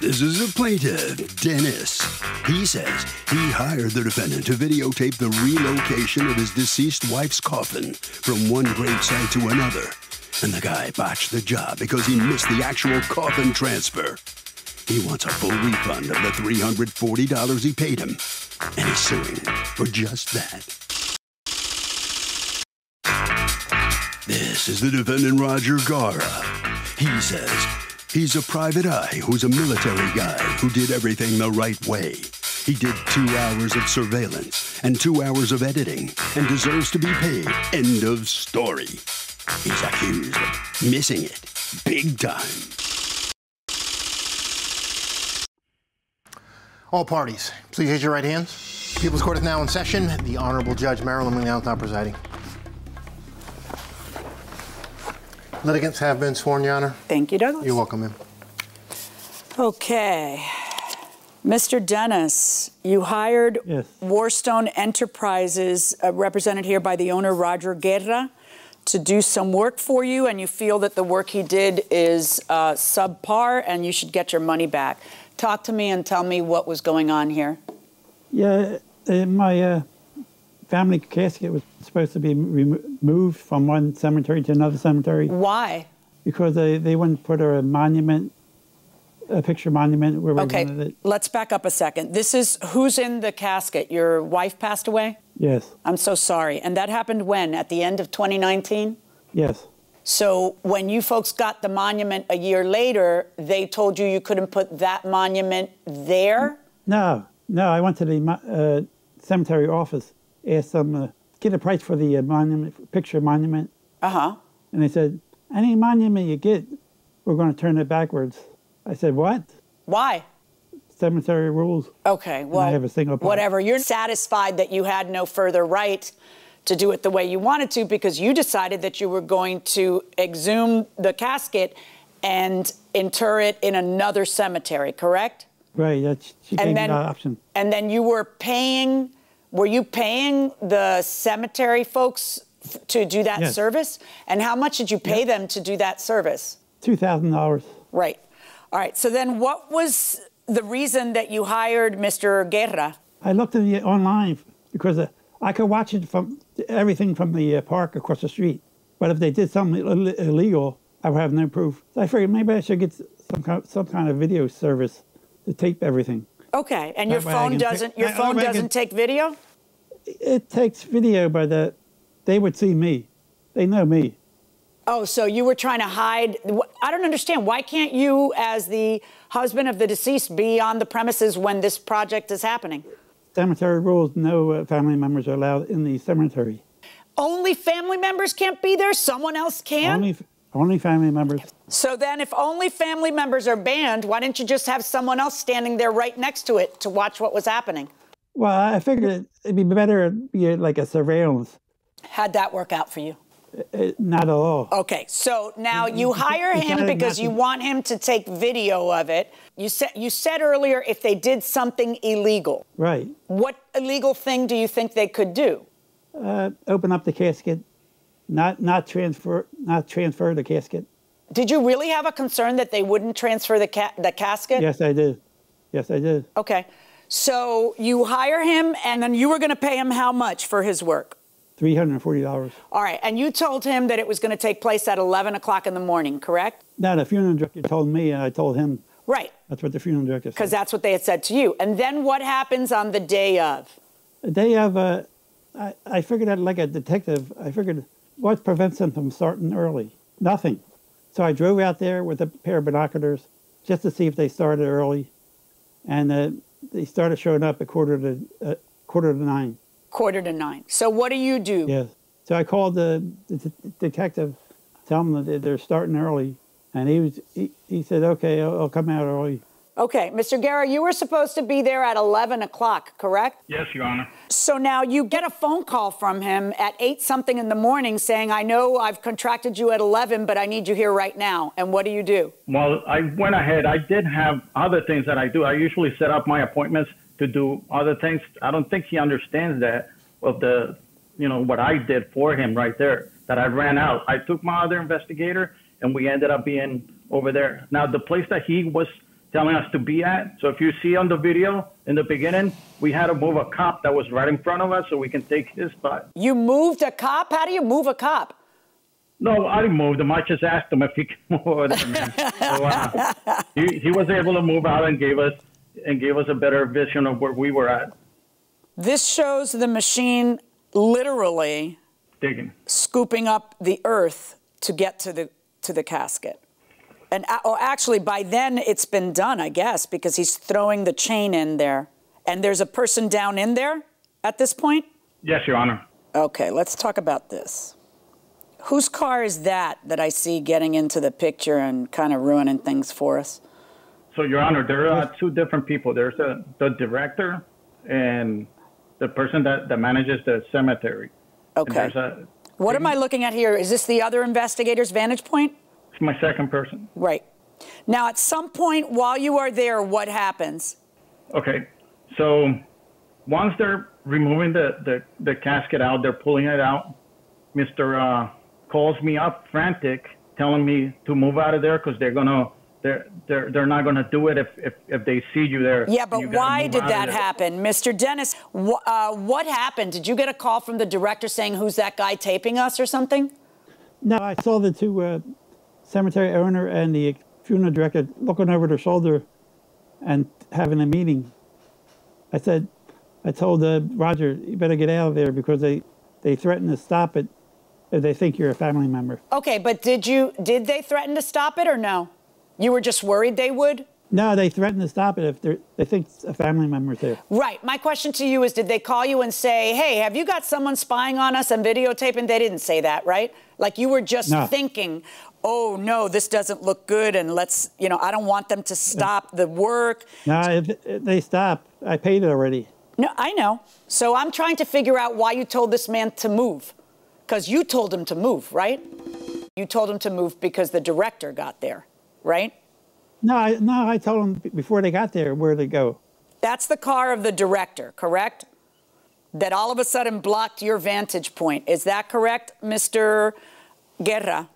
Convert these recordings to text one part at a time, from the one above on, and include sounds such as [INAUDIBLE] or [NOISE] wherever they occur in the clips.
This is a plaintiff, Dennis. He says he hired the defendant to videotape the relocation of his deceased wife's coffin from one gravesite to another. And the guy botched the job because he missed the actual coffin transfer. He wants a full refund of the $340 he paid him. And he's suing for just that. This is the defendant Roger Guerra. He says he's a private eye who's a military guy who did everything the right way. He did two hours of surveillance and two hours of editing and deserves to be paid. End of story. He's accused of missing it big time. All parties, please raise your right hands. People's Court is now in session. The Honorable Judge Marilyn Milian is now presiding. Litigants have been sworn, Your Honor. Thank you, Douglas. You're welcome, ma'am. Okay. Mr. Dennis, you hired Yes. Warstone Enterprises, uh, represented here by the owner Roger Guerra, to do some work for you, and you feel that the work he did is uh, subpar and you should get your money back. Talk to me and tell me what was going on here. Yeah, uh, my uh, family casket was supposed to be remo- moved from one cemetery to another cemetery Why? because they, they wouldn't put a monument, a picture monument where we Okay, wanted it. let's back up a second. This is who's in the casket? Your wife passed away? Yes, I'm so sorry. And that happened when? At the end of 2019? yes, So when you folks got the monument a year later, they told you you couldn't put that monument there? No, no, I went to the uh, cemetery office, asked them to get a price for the uh, monument, picture monument, Uh-huh. and they said any monument you get, we're going to turn it backwards. I said what? Why? Cemetery rules. Okay, well, I have a single whatever. You're satisfied that you had no further right to do it the way you wanted to because you decided that you were going to exhume the casket and inter it in another cemetery, correct? Right, that's, she gave And me that option. and then you were paying, were you paying the cemetery folks f- to do that Yes. service? And how much did you pay them to do that service? Two thousand dollars. Right. All right. So then what was the reason that you hired Mr. Guerra? I looked at it online because uh, I could watch it from everything from the uh, park across the street. But if they did something Ill- illegal, I would have no proof. So I figured maybe I should get some kind, some kind of video service to tape everything. Okay. And your phone doesn't your that phone I doesn't can- take video? It takes video, but uh, they would see me. They know me. Oh, so you were trying to hide I don't understand. Why can't you as the husband of the deceased be on the premises when this project is happening? Cemetery rules: no uh, family members are allowed in the cemetery. Only family members can't be there, someone else can? Only, only family members. So then, if only family members are banned, why didn't you just have someone else standing there right next to it to watch what was happening? Well, I figured it'd be better be like a surveillance. How'd that work out for you? Uh, not at all. Okay, so now you hire him because you want him to take video of it. You said you said earlier if they did something illegal. Right. What illegal thing do you think they could do? uh, open up the casket, not not transfer not transfer the casket. Did you really have a concern that they wouldn't transfer the ca- the casket? Yes, I did. Yes, I did. Okay. So you hire him and then you were going to pay him how much for his work? Three hundred and forty dollars. All right, and you told him that it was going to take place at 11 o'clock in the morning, correct? Now the funeral director told me, and I told him. Right, That's what the funeral director said. because that's what they had said to you. And then what happens on the day of? They have uh, I, I figured out like a detective. I figured what prevents them from starting early? Nothing. So I drove out there with a pair of binoculars just to see if they started early, and uh, they started showing up at quarter to uh, quarter to nine. Quarter to nine. So what do you do? Yes. So I called the, the detective, tell him that they- they're starting early, and he was he, he said, okay, I'll, I'll come out early. Okay, Mr. Guerra, you were supposed to be there at 11 o'clock, correct? Yes, Your Honor. So now you get a phone call from him at 8 something in the morning saying, I know I've contracted you at 11, but I need you here right now. And what do you do? Well, I went ahead. I did have other things that I do. I usually set up my appointments to do other things. I don't think he understands that of the, you know, what I did for him right there. That I ran out. I took my other investigator, and we ended up being over there. Now, the place that he was telling us to be at. So if you see on the video in the beginning, we had to move a cop that was right in front of us so we can take his spot. You moved a cop? How do you move a cop? No, I didn't move him. I just asked him if he [LAUGHS] could move over So, uh, he, he was able to move out and gave us and gave us a better vision of where we were at This shows the machine literally digging. scooping up the earth to get to the to the casket. And a- oh, actually, by then it's been done, I guess, because he's throwing the chain in there, and there's a person down in there at this point. Yes, Your Honor. Okay, let's talk about this. Whose car is that that I see getting into the picture and kind of ruining things for us? So, Your Honor, there are two different people. There's a, the director and the person that, that manages the cemetery. Okay. a, What am I looking at here? Is this the other investigator's vantage point? It's my second person. Right. Now, at some point while you are there, what happens? Okay. So once they're removing the, the, the casket out, they're pulling it out. Mr. Uh, calls me up frantic, telling me to move out of there because they're gonna they're they're they're not gonna do it if if, if they see you there. Yeah, but why did that happen? Mr. Dennis, wh- uh, what happened? Did you get a call from the director saying, who's that guy taping us or something? No, I saw the two uh, cemetery owner and the funeral director looking over their shoulder and having a meeting. I said, I told uh, Roger, you better get out of there because they, they threatened to stop it if they think you're a family member. Okay, but did you did they threaten to stop it or no? You were just worried they would? No, they threatened to stop it if they think a family member's there. Right. My question to you is did they call you and say, "Hey, have you got someone spying on us and videotaping?" They didn't say that, right? Like you were just No. thinking, "Oh, no, this doesn't look good and let's, you know, I don't want them to stop the work." No, if, if they stop, I paid it already. No, I know. So I'm trying to figure out why you told this man to move. Because you told him to move, right? You told him to move because the director got there, right? No, I, no, I told them before they got there where to go. That's the car of the director, correct? That all of a sudden blocked your vantage point. Is that correct, Mr. Guerra?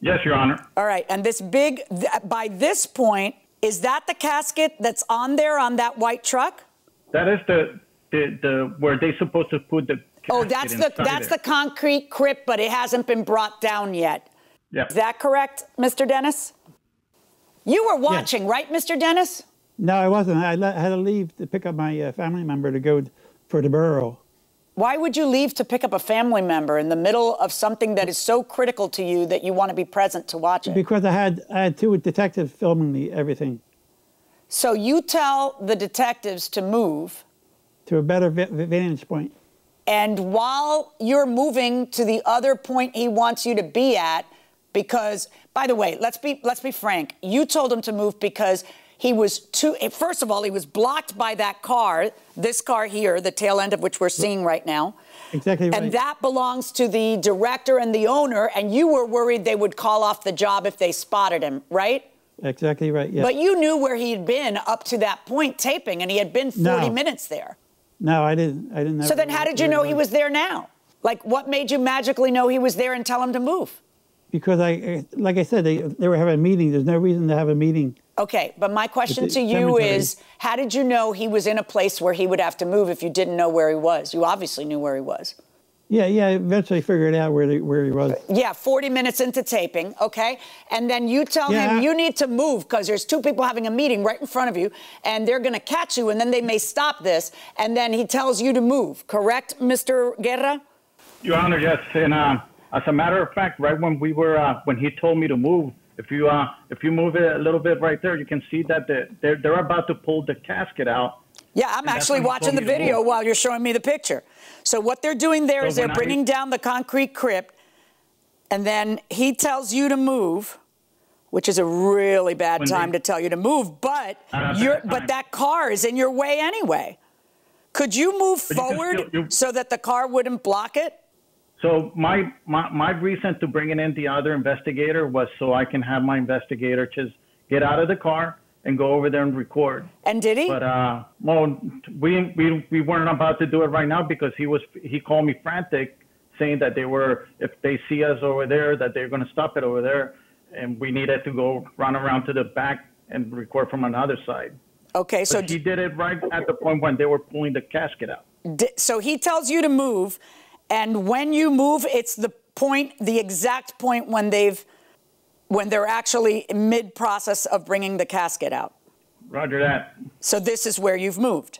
Yes, Your Honor. All right. And this big, th- by this point, is that the casket that's on there on that white truck? That is the the, the where they supposed to put the. Oh, that's the that's there. the concrete crypt, but it hasn't been brought down yet. Yeah. Is that correct, Mr. Dennis? You were watching, right, Mr. Dennis? No, I wasn't. I had to leave to pick up my uh, family member to go for the burial. Why would you leave to pick up a family member in the middle of something that is so critical to you that you want to be present to watch it? Because I had I had two detectives filming the everything So you tell the detectives to move, to a better vantage point. and while you're moving to the other point he wants you to be at, because by the way, let's be let's be frank, you told him to move because he was too first of all, he was blocked by that car, this car here, the tail end of which we're seeing right now. Exactly right. And that belongs to the director and the owner, and you were worried they would call off the job if they spotted him, right? exactly right. Yeah. But you knew where he had been up to that point taping, and he had been 40 No. minutes there. no, I didn't. I didn't. Know So then, how did you know he was there now? Like, what made you magically know he was there and tell him to move? Because I, like I said, they they were having a meeting. There's no reason to have a meeting. Okay, but my question to you cemetery. is how did you know he was in a place where he would have to move if you didn't know where he was? You obviously knew where he was. Yeah, yeah. I eventually figured out where the, where he was. Yeah, 40 minutes into taping, okay? And then you tell Yeah. him you need to move because there's two people having a meeting right in front of you and they're going to catch you and then they may stop this. And then he tells you to move, correct, Mr. Guerra? Your Honor, yes. And uh, as a matter of fact, right when we were uh, when he told me to move, if you uh, if you move it a little bit right there, you can see that the, they're they're about to pull the casket out. Yeah, I'm actually watching the video while you're showing me the picture. So what they're doing there So is they're when I- bringing down the concrete crypt, and then he tells you to move, which is a really bad When time they- to tell you to move. But you're, but that car is in your way anyway. Could you move But you forward still- you- so that the car wouldn't block it? So my, my my reason to bringing in the other investigator was so I can have my investigator just get out of the car and go over there and record. And did he? But uh, well, we we we weren't about to do it right now because he was he called me frantic, saying that they were if they see us over there that they're going to stop it over there, and we needed to go run around to the back and record from another side. Okay, so But he did it right at the point when they were pulling the casket out. d- so he tells you to move, and when you move, it's the point, the exact point when they've, when they're actually mid process of bringing the casket out. Roger that. So this is where you've moved.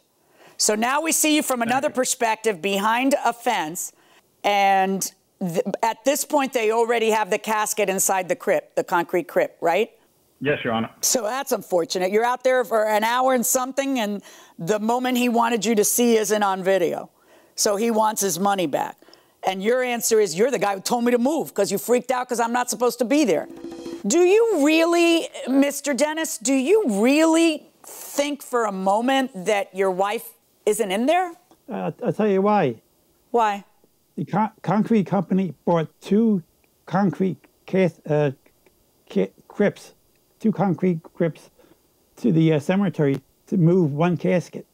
So now we see you from another perspective behind a fence, and th- at this point they already have the casket inside the crypt, the concrete crypt, right? Yes, Your Honor. So that's unfortunate. You're out there for an hour and something, and the moment he wanted you to see isn't on video. So he wants his money back. And your answer is you're the guy who told me to move because you freaked out because I'm not supposed to be there. Do you really, Mr. Dennis, do you really think for a moment that your wife isn't in there? Uh, I'll tell you why. Why? The con- concrete company bought two concrete cas- uh, ca- crypts, two concrete crypts to the uh, cemetery to move one casket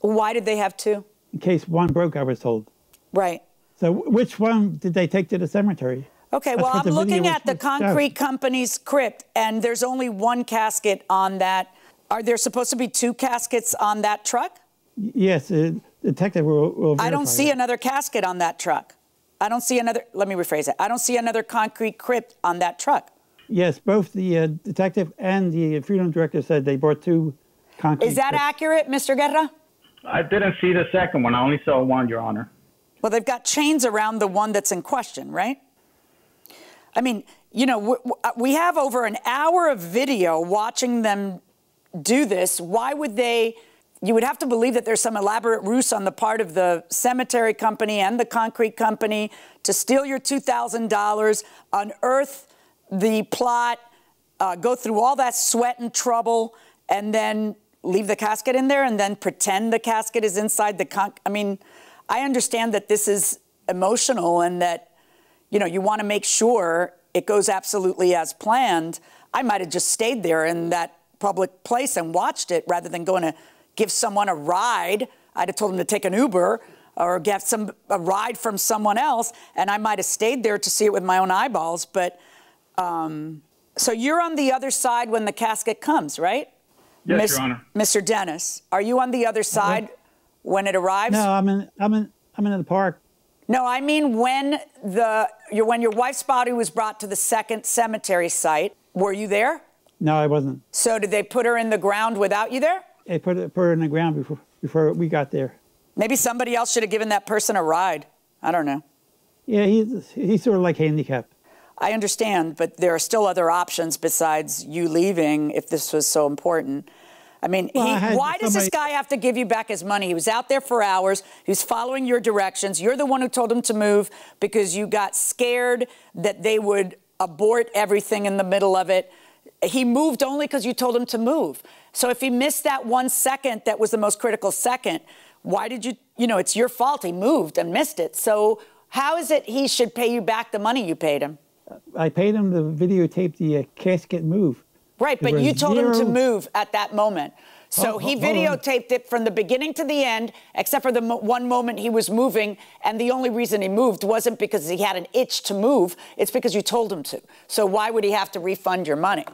Why did they have two? In case one broke, I was told. Right. So which one did they take to the cemetery? Okay, That's well, I'm looking at the show. concrete company's crypt, and there's only one casket on that. Are there supposed to be two caskets on that truck? Yes, uh, detective will, will I don't see that. another casket on that truck. I don't see another, let me rephrase it. I don't see another concrete crypt on that truck. Yes, both the uh, detective and the funeral director said they brought two concrete Is that crypts. accurate, Mr. Guerra? I didn't see the second one. I only saw one, Your Honor. Well, they've got chains around the one that's in question, right? I mean, you know, we have over an hour of video watching them do this. Why would they? You would have to believe that there's some elaborate ruse on the part of the cemetery company and the concrete company to steal your $2,000, unearth the plot, uh, go through all that sweat and trouble, and then leave the casket in there and then pretend the casket is inside the con. I mean, I understand that this is emotional and that, you know, you want to make sure it goes absolutely as planned. I might have just stayed there in that public place and watched it rather than going to give someone a ride. I'd have told them to take an Uber or get some a ride from someone else, and I might have stayed there to see it with my own eyeballs. But um, so you're on the other side when the casket comes, right? Yes, Miss- Your Honor. Mr. Dennis, are you on the other side when it arrives? No, I'm in. I'm in. I'm in the park. No, I mean when the your when your wife's body was brought to the second cemetery site. Were you there? No, I wasn't. So did they put her in the ground without you there? They put it put her in the ground before before we got there. Maybe somebody else should have given that person a ride. I don't know. Yeah, he's he's sort of like handicapped. I understand, but there are still other options besides you leaving if this was so important. I mean, Well, he, I why does this guy have to give you back his money? He was out there for hours. He's following your directions. You're the one who told him to move because you got scared that they would abort everything in the middle of it. He moved only because you told him to move. So if he missed that one second that was the most critical second, why did you, you know, it's your fault. He moved and missed it. So how is it he should pay you back the money you paid him? I paid him to videotape the uh, casket move. Right, There but you told him to move at that moment. So Oh, he videotaped it from the beginning to the end, except for the mo- one moment he was moving. And the only reason he moved wasn't because he had an itch to move, it's because you told him to. So why would he have to refund your money?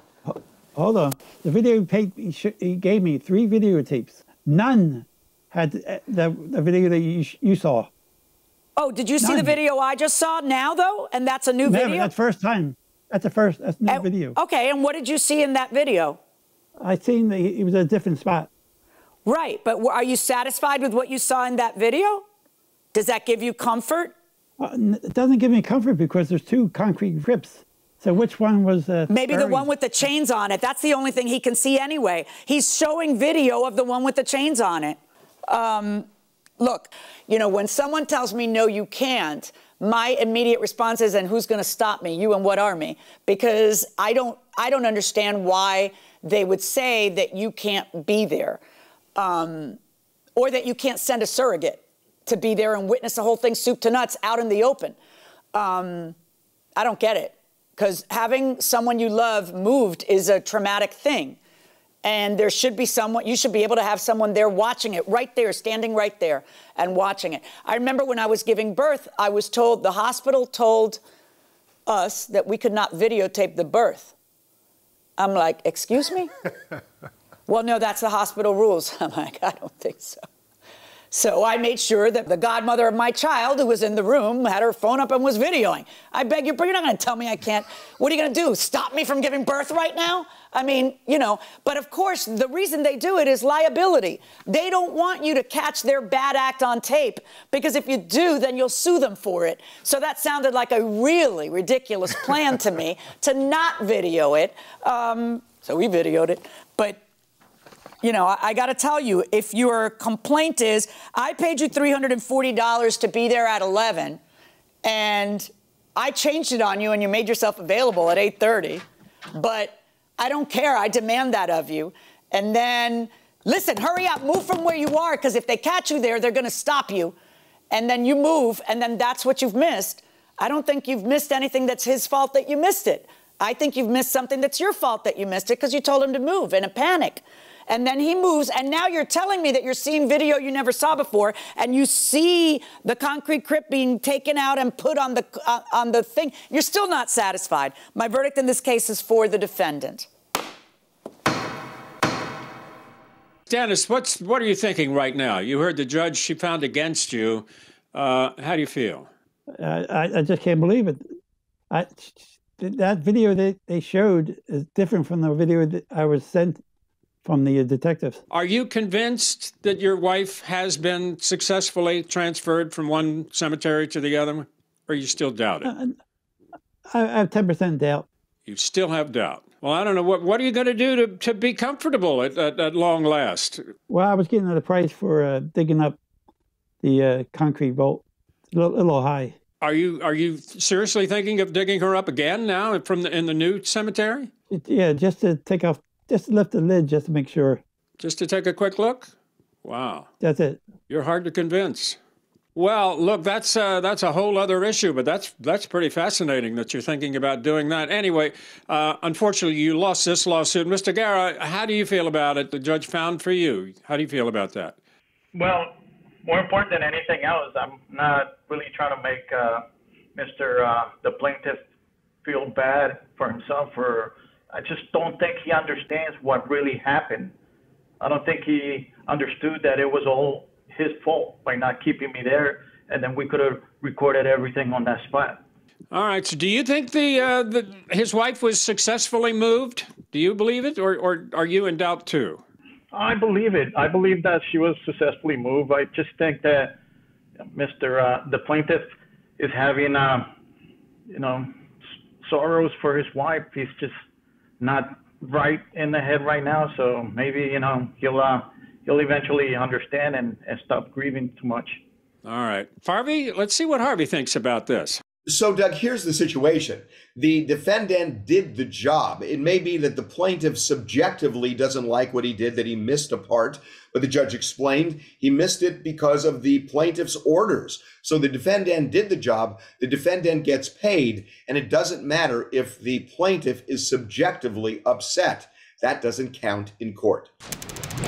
Hold on. The video tape he, sh- he gave me three videotapes. None had uh, the, the video that you, sh- you saw. Oh, did you see the video I just saw now, though? And that's a new Never. video? That's first time. That's the first. That's new And- video. Okay, and what did you see in that video? I seen that he, was at a different spot. Right, but w- are you satisfied with what you saw in that video? Does that give you comfort? Uh, it doesn't give me comfort because there's two concrete grips. So which one was? Uh, Maybe the one with the chains on it. That's the only thing he can see anyway. He's showing video of the one with the chains on it. Um, look, you know, when someone tells me, no, you can't, my immediate response is, and who's going to stop me? You and what army? Because I don't, I don't understand why they would say that you can't be there um, or that you can't send a surrogate to be there and witness the whole thing soup to nuts out in the open. Um, I don't get it because having someone you love moved is a traumatic thing. And there should be someone, you should be able to have someone there watching it, right there, standing right there and watching it. I remember when I was giving birth, I was told, the hospital told us that we could not videotape the birth. I'm like, excuse me? [LAUGHS] well, no, that's the hospital rules. [LAUGHS] I'm like, I don't think so. So I made sure that the godmother of my child, who was in the room, had her phone up and was videoing. I beg you, but you're not going to tell me I can't. What are you going to do? Stop me from giving birth right now? I mean, you know, but of course, the reason they do it is liability. They don't want you to catch their bad act on tape because if you do, then you'll sue them for it. So that sounded like a really ridiculous plan to me [LAUGHS] to not video it. Um, so we videoed it. But you know, I, I got to tell you, if your complaint is, I paid you $340 to be there at 11, and I changed it on you, and you made yourself available at 8:30, but I don't care. I demand that of you, and then listen, hurry up, move from where you are, because if they catch you there, they're going to stop you, and then you move, and then that's what you've missed. I don't think you've missed anything that's his fault that you missed it. I think you've missed something that's your fault that you missed it because you told him to move in a panic and then he moves, and now you're telling me that you're seeing video you never saw before, and you see the concrete crypt being taken out and put on the uh, on the thing. You're still not satisfied. My verdict in this case is for the defendant. Dennis, what's what are you thinking right now? You heard the judge; she found against you. Uh, how do you feel? I, I just can't believe it. I, that video that they showed is different from the video that I was sent from the detectives. Are you convinced that your wife has been successfully transferred from one cemetery to the other? Or are you still doubt it? Uh, I have 10% doubt. You still have doubt. Well, I don't know. What, what are you going to do to, to be comfortable at, at, at long last? Well, I was getting the price for uh, digging up the uh, concrete vault. A little, a little high. Are you are you seriously thinking of digging her up again now from the in the new cemetery? Yeah, just to take off just lift the lid just to make sure. Just to take a quick look? Wow. That's it. You're hard to convince. Well, look, that's uh, that's a whole other issue, but that's that's pretty fascinating that you're thinking about doing that. Anyway, uh, unfortunately, you lost this lawsuit, Mr. Guerra. How do you feel about it? The judge found for you. How do you feel about that? Well, more important than anything else, I'm not really trying to make uh, Mr. Uh, the plaintiff feel bad for himself or I just don't think he understands what really happened. I don't think he understood that it was all his fault by not keeping me there, and then we could have recorded everything on that spot. All right. So, do you think the, uh, the his wife was successfully moved? Do you believe it, or, or are you in doubt too? I believe it. I believe that she was successfully moved. I just think that Mr. Uh, the plaintiff is having, uh, you know, sorrows for his wife. He's just not right in the head right now. So maybe you know he'll uh, he'll eventually understand and, and stop grieving too much. All right, Harvey. Let's see what Harvey thinks about this. So, Doug, here's the situation. The defendant did the job. It may be that the plaintiff subjectively doesn't like what he did, that he missed a part, but the judge explained he missed it because of the plaintiff's orders. So the defendant did the job, the defendant gets paid, and it doesn't matter if the plaintiff is subjectively upset. That doesn't count in court.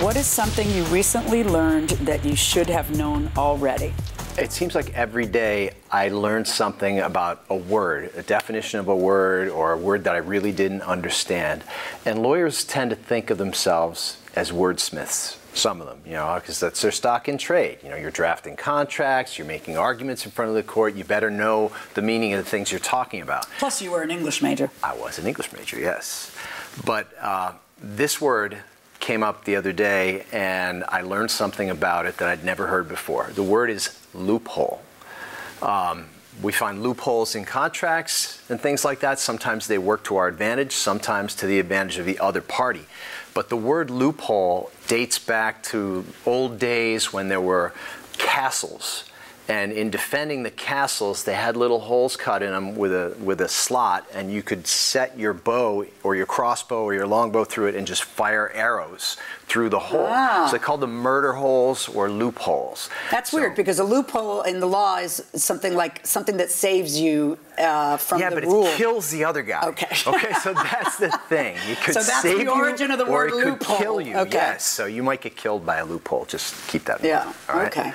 What is something you recently learned that you should have known already? It seems like every day I learn something about a word, a definition of a word, or a word that I really didn't understand. And lawyers tend to think of themselves as wordsmiths, some of them, you know, because that's their stock in trade. You know, you're drafting contracts, you're making arguments in front of the court, you better know the meaning of the things you're talking about. Plus, you were an English major. I was an English major, yes. But uh, this word came up the other day and I learned something about it that I'd never heard before. The word is loophole. Um, we find loopholes in contracts and things like that. Sometimes they work to our advantage, sometimes to the advantage of the other party. But the word loophole dates back to old days when there were castles and in defending the castles, they had little holes cut in them with a with a slot, and you could set your bow or your crossbow or your longbow through it and just fire arrows through the hole. Ah. So they called them murder holes or loopholes. That's so, weird because a loophole in the law is something like something that saves you uh, from yeah, the rule. Yeah, but it kills the other guy. Okay. [LAUGHS] okay, so that's the thing. [LAUGHS] You could so that's save the origin you, of the or word it loophole. could kill you. Okay. Yes. So you might get killed by a loophole. Just keep that in yeah. mind. All right? Okay.